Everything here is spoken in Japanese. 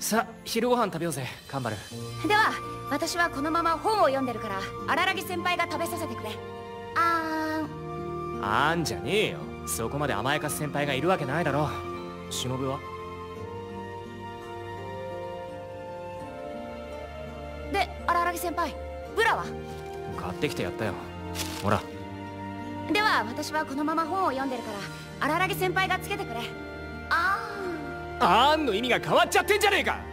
さあ昼ご飯食べようぜ。カンバルでは私はこのまま本を読んでるから荒らぎ先輩が食べさせてくれ。あーん。あんじゃねえよ。そこまで甘やかす先輩がいるわけないだろ。忍は？で荒らぎ先輩ブラは？買ってきてやったよ。ほら。では私はこのまま本を読んでるから荒らぎ先輩がつけてくれ。あーんあんの意味が変わっちゃってんじゃねえか。